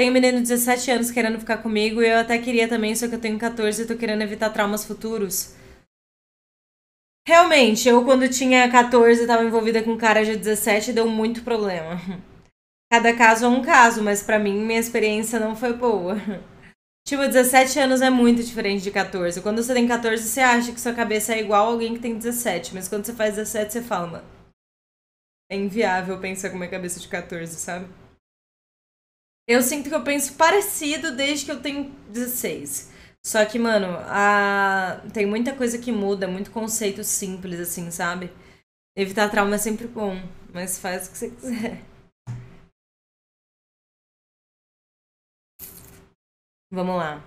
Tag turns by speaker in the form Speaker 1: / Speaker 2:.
Speaker 1: Tem um menino de 17 anos querendo ficar comigo e eu até queria também, só que eu tenho 14 e tô querendo evitar traumas futuros. Realmente, eu quando tinha 14 tava envolvida com um cara de 17 deu muito problema. Cada caso é um caso, mas para mim minha experiência não foi boa. Tipo, 17 anos é muito diferente de 14. Quando você tem 14, você acha que sua cabeça é igual a alguém que tem 17. Mas quando você faz 17, você fala, mano. É inviável pensar com uma cabeça de 14, sabe? Eu sinto que eu penso parecido desde que eu tenho 16. Só que, mano, a... tem muita coisa que muda, muito conceito simples, assim, sabe? Evitar trauma é sempre bom, mas faz o que você quiser. Vamos lá.